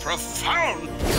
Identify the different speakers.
Speaker 1: profound.